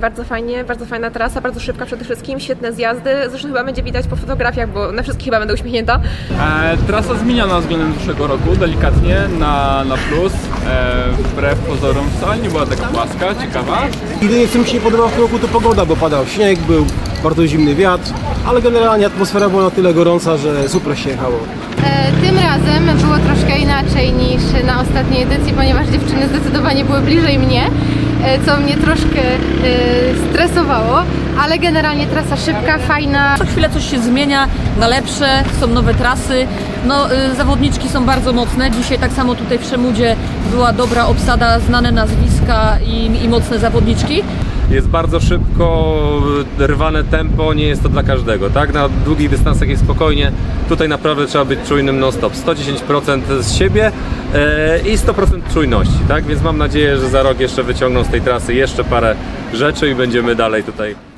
Bardzo fajnie, bardzo fajna trasa, bardzo szybka przede wszystkim, świetne zjazdy. Zresztą chyba będzie widać po fotografiach, bo na wszystkich chyba będę uśmiechnięta. E, trasa zmieniona względem zeszłego roku, delikatnie, na, na plus. E, wbrew pozorom wcale nie była taka płaska, ciekawa. Jedynie co mi się nie podobało w tym roku to pogoda, bo padał śnieg, był bardzo zimny wiatr, ale generalnie atmosfera była na tyle gorąca, że super się jechało. E, Tym razem było troszkę inaczej niż na ostatniej edycji, ponieważ dziewczyny zdecydowanie były bliżej mnie, co mnie troszkę e, stresowało, ale generalnie trasa szybka, fajna. Co chwilę coś się zmienia na lepsze, są nowe trasy. No, y, zawodniczki są bardzo mocne. Dzisiaj tak samo tutaj w Szemudzie była dobra obsada, znane nazwiska i, i mocne zawodniczki. Jest bardzo szybko, rwane tempo, nie jest to dla każdego, tak? Na długich dystansach jest spokojnie, tutaj naprawdę trzeba być czujnym non-stop, 110% z siebie e, i 100% czujności, tak? Więc mam nadzieję, że za rok jeszcze wyciągną z tej trasy jeszcze parę rzeczy i będziemy dalej tutaj